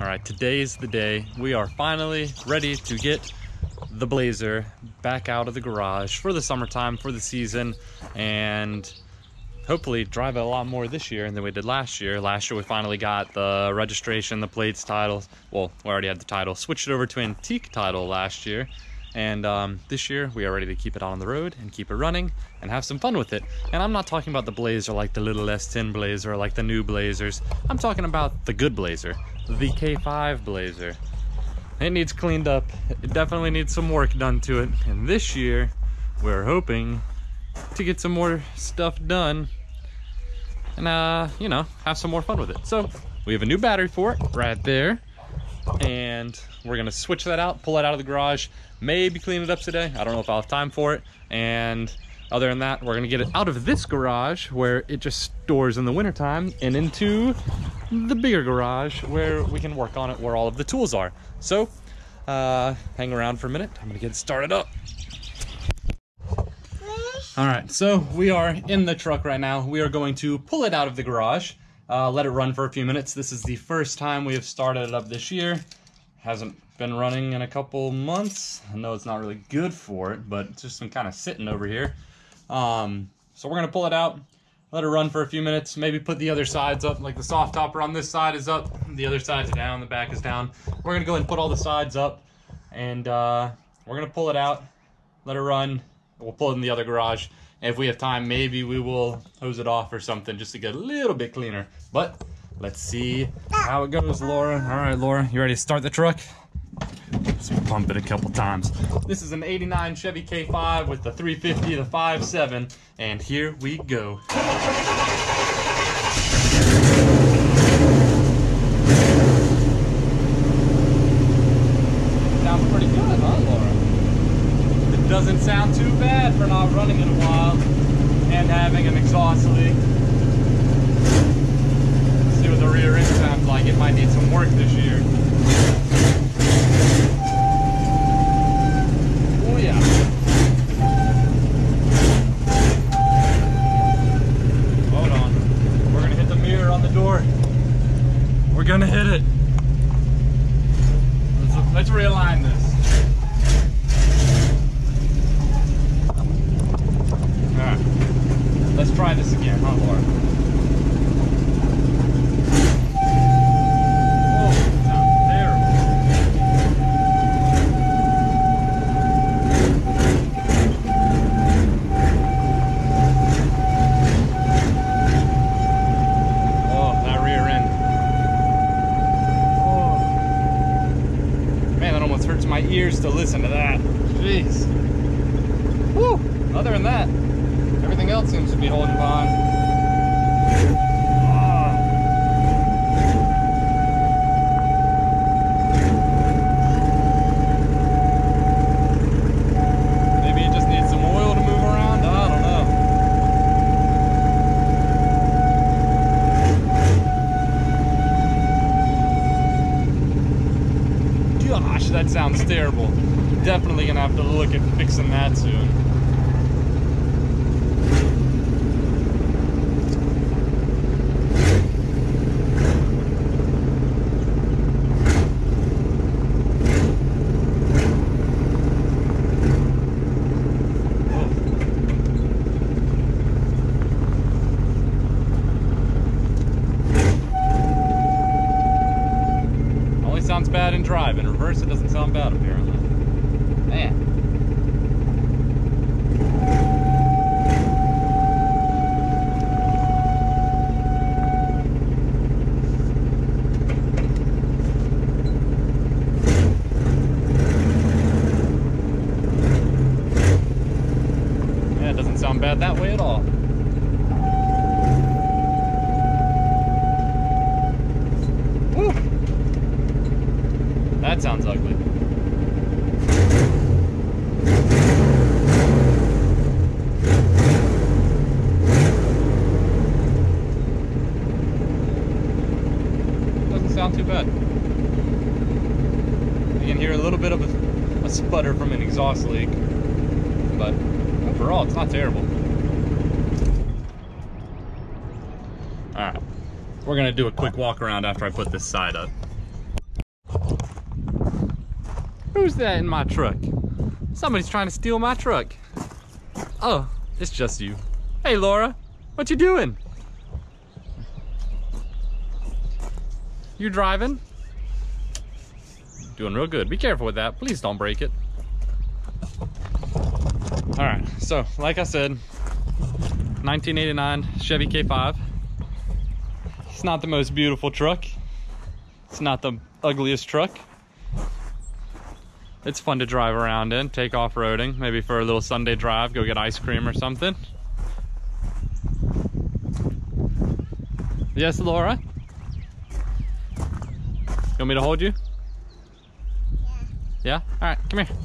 All right, today is the day. We are finally ready to get the Blazer back out of the garage for the summertime, for the season, and hopefully drive it a lot more this year than we did last year. Last year we finally got the registration, the plates, titles. Well, we already had the title. Switched it over to antique title last year. And um, this year we are ready to keep it on the road and keep it running and have some fun with it. And I'm not talking about the Blazer like the little S10 Blazer or like the new Blazers. I'm talking about the good Blazer, the K5 Blazer. It needs cleaned up. It definitely needs some work done to it. And this year, we're hoping to get some more stuff done and, uh, you know, have some more fun with it. So, we have a new battery for it right there. And we're gonna switch that out, pull it out of the garage, maybe clean it up today. I don't know if I'll have time for it. And other than that, we're gonna get it out of this garage where it just stores in the wintertime and into the bigger garage where we can work on it where all of the tools are. So uh, hang around for a minute. I'm gonna get started up. All right, so we are in the truck right now. We are going to pull it out of the garage, uh, let it run for a few minutes. This is the first time we have started it up this year. Hasn't been running in a couple months. I know it's not really good for it, but it's just been kind of sitting over here. Um, so we're gonna pull it out, let it run for a few minutes, maybe put the other sides up, like the soft topper on this side is up, the other side's down, the back is down. We're gonna go ahead and put all the sides up, and uh, we're gonna pull it out, let it run, we'll pull it in the other garage, if we have time, maybe we will hose it off or something just to get a little bit cleaner. But let's see how it goes, Laura. All right, Laura, you ready to start the truck? Let's pump it a couple times. This is an 89 Chevy K5 with the 350, the 5.7, and here we go. Sounds pretty good, huh, Laura? It doesn't sound too bad for not running in a while having an exhaust leak. See what the rear end sounds like. It might need some work this year. Oh yeah. Hold on. We're gonna hit the mirror on the door. We're gonna hit it. Let's, let's realign this. Alright. Let's try this again, huh, Laura? Oh, it sounds terrible. Oh, that rear end. Oh. Man, that almost hurts my ears to listen to that. Jeez. Woo! Other than that, everything else seems to be holding fine. Ah. Maybe it just needs some oil to move around. I don't know. Gosh, that sounds terrible. Definitely gonna have to look at fixing that soon. Only sounds bad in Reverse, it doesn't sound bad apparently. Man. Yeah, it doesn't sound bad that way at all. That sounds ugly. Doesn't sound too bad. You can hear a little bit of a, a sputter from an exhaust leak, but overall, it's not terrible. All right, we're gonna do a quick walk around after I put this side up. Who's that in my truck? Somebody's trying to steal my truck. Oh, it's just you. Hey, Laura, what you doing? You driving? Doing real good. Be careful with that. Please don't break it. All right, so like I said, 1989 Chevy K5. It's not the most beautiful truck. It's not the ugliest truck. It's fun to drive around in, take off-roading, maybe for a little Sunday drive, go get ice cream or something. Yes, Laura? You want me to hold you? Yeah? Yeah? All right, come here.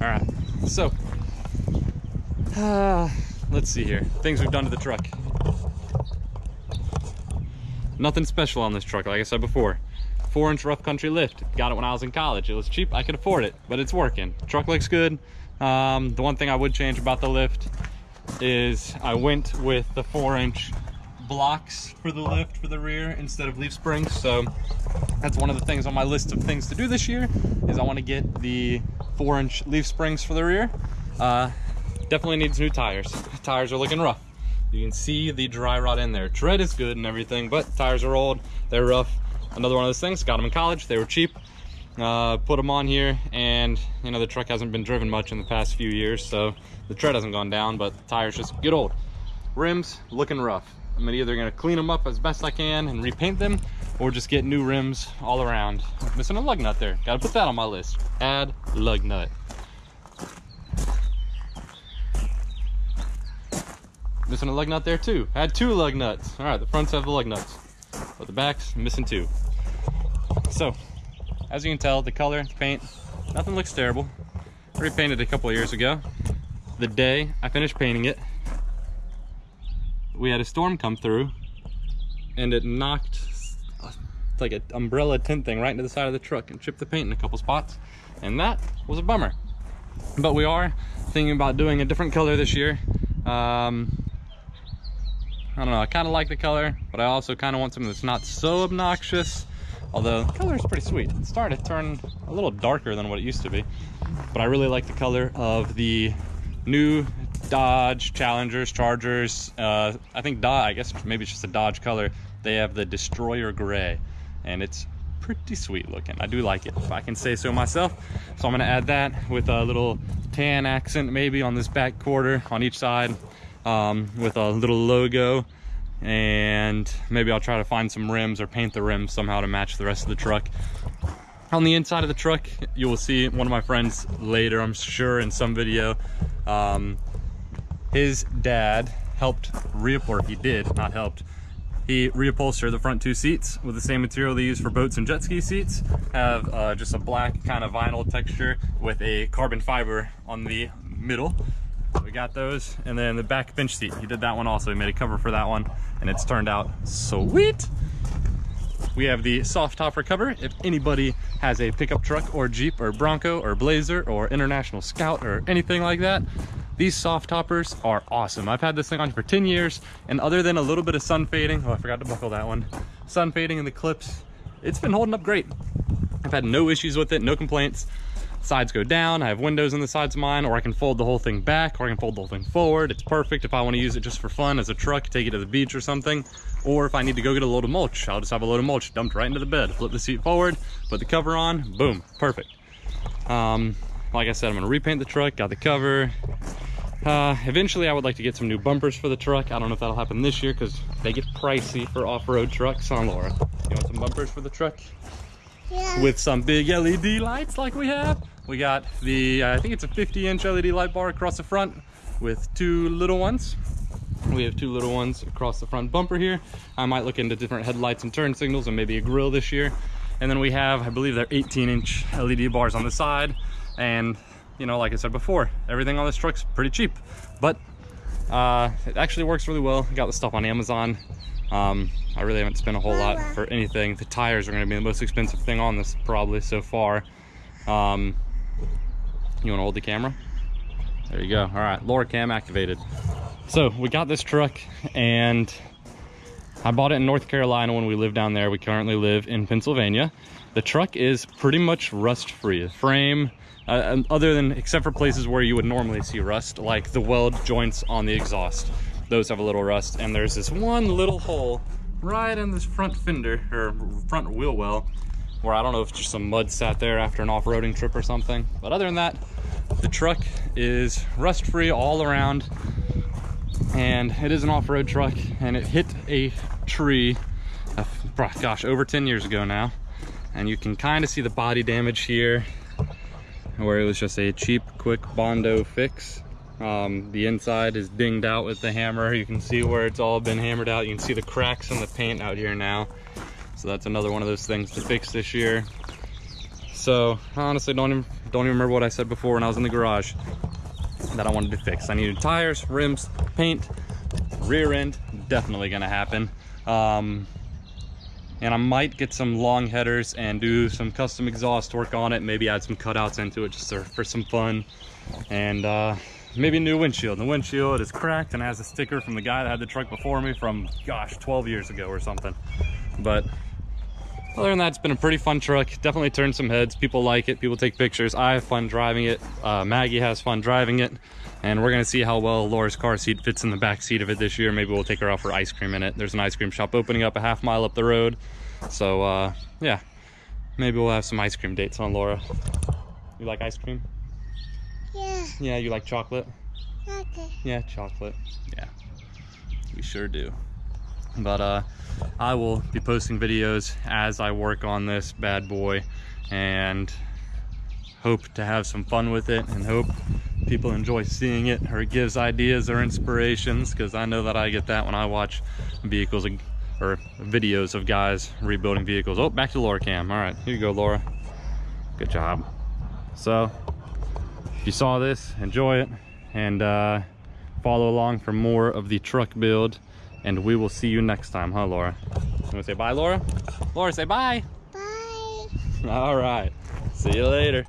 All right, so, uh, let's see here. Things we've done to the truck. Nothing special on this truck, like I said before. Four inch rough country lift. Got it when I was in college. It was cheap, I could afford it, but it's working. Truck looks good. Um, the one thing I would change about the lift is I went with the four inch blocks for the lift for the rear instead of leaf springs. So that's one of the things on my list of things to do this year is I want to get the four inch leaf springs for the rear. Uh, definitely needs new tires. Tires are looking rough. You can see the dry rot in there. Tread is good and everything, but tires are old, they're rough. Another one of those things, got them in college, they were cheap. Uh, put them on here and you know the truck hasn't been driven much in the past few years so the tread hasn't gone down but the tires just get old rims looking rough i'm either gonna clean them up as best i can and repaint them or just get new rims all around missing a lug nut there gotta put that on my list add lug nut missing a lug nut there too Had two lug nuts all right the fronts have the lug nuts but the back's missing two so as you can tell, the color, the paint, nothing looks terrible. Repainted a couple years ago. The day I finished painting it, we had a storm come through and it knocked like an umbrella tint thing right into the side of the truck and chipped the paint in a couple spots. And that was a bummer. But we are thinking about doing a different color this year. Um, I don't know, I kind of like the color, but I also kind of want something that's not so obnoxious Although the color is pretty sweet. It's starting to turn a little darker than what it used to be. But I really like the color of the new Dodge Challengers, Chargers. Uh, I think Dodge, I guess maybe it's just a Dodge color. They have the Destroyer Gray and it's pretty sweet looking. I do like it, if I can say so myself. So I'm gonna add that with a little tan accent maybe on this back quarter on each side um, with a little logo and maybe I'll try to find some rims or paint the rims somehow to match the rest of the truck. On the inside of the truck, you will see one of my friends later, I'm sure in some video, um, his dad helped reupholster, he did, not helped, he reupholstered the front two seats with the same material they use for boats and jet ski seats. Have uh, just a black kind of vinyl texture with a carbon fiber on the middle. We got those. And then the back bench seat, he did that one also. He made a cover for that one and it's turned out sweet. We have the soft topper cover. If anybody has a pickup truck or Jeep or Bronco or Blazer or International Scout or anything like that, these soft toppers are awesome. I've had this thing on for 10 years and other than a little bit of sun fading, oh, I forgot to buckle that one, sun fading in the clips, it's been holding up great. I've had no issues with it, no complaints sides go down. I have windows in the sides of mine, or I can fold the whole thing back, or I can fold the whole thing forward. It's perfect if I want to use it just for fun as a truck, take it to the beach or something. Or if I need to go get a load of mulch, I'll just have a load of mulch dumped right into the bed. Flip the seat forward, put the cover on, boom, perfect. Um, like I said, I'm gonna repaint the truck, got the cover. Uh, eventually I would like to get some new bumpers for the truck. I don't know if that'll happen this year because they get pricey for off-road trucks. On Laura, you want some bumpers for the truck? Yeah. With some big LED lights like we have. We got the, uh, I think it's a 50 inch LED light bar across the front with two little ones. We have two little ones across the front bumper here. I might look into different headlights and turn signals and maybe a grill this year. And then we have, I believe they're 18 inch LED bars on the side. And, you know, like I said before, everything on this truck's pretty cheap. But uh, it actually works really well. Got the stuff on Amazon. Um, I really haven't spent a whole lot for anything. The tires are gonna be the most expensive thing on this probably so far. Um, you want to hold the camera? There you go. All right, Laura cam activated. So we got this truck and I bought it in North Carolina when we lived down there. We currently live in Pennsylvania. The truck is pretty much rust free. The frame, uh, other than, except for places where you would normally see rust, like the weld joints on the exhaust. Those have a little rust. And there's this one little hole right in this front fender, or front wheel well, where I don't know if just some mud sat there after an off-roading trip or something. But other than that, the truck is rust free all around and it is an off-road truck and it hit a tree uh, gosh over 10 years ago now. And you can kind of see the body damage here where it was just a cheap quick bondo fix. Um, the inside is dinged out with the hammer. You can see where it's all been hammered out. You can see the cracks in the paint out here now so that's another one of those things to fix this year so I honestly don't even don't even remember what i said before when i was in the garage that I wanted to fix. I needed tires, rims, paint, rear end, definitely gonna happen. Um, and I might get some long headers and do some custom exhaust work on it, maybe add some cutouts into it just for some fun. And uh, maybe a new windshield. The windshield is cracked and has a sticker from the guy that had the truck before me from, gosh, 12 years ago or something. But other than that, it's been a pretty fun truck. Definitely turned some heads. People like it. People take pictures. I have fun driving it. Uh, Maggie has fun driving it. And we're going to see how well Laura's car seat fits in the back seat of it this year. Maybe we'll take her out for ice cream in it. There's an ice cream shop opening up a half mile up the road. So, uh, yeah. Maybe we'll have some ice cream dates on Laura. You like ice cream? Yeah. Yeah, you like chocolate? Okay. Yeah, chocolate. Yeah, we sure do. But uh, I will be posting videos as I work on this bad boy and hope to have some fun with it and hope people enjoy seeing it or gives ideas or inspirations because I know that I get that when I watch vehicles or videos of guys rebuilding vehicles. Oh, back to Laura Cam. All right, here you go, Laura. Good job. So, if you saw this, enjoy it and uh, follow along for more of the truck build and we will see you next time, huh, Laura? You want to say bye, Laura? Laura, say bye. Bye. All right. See you later.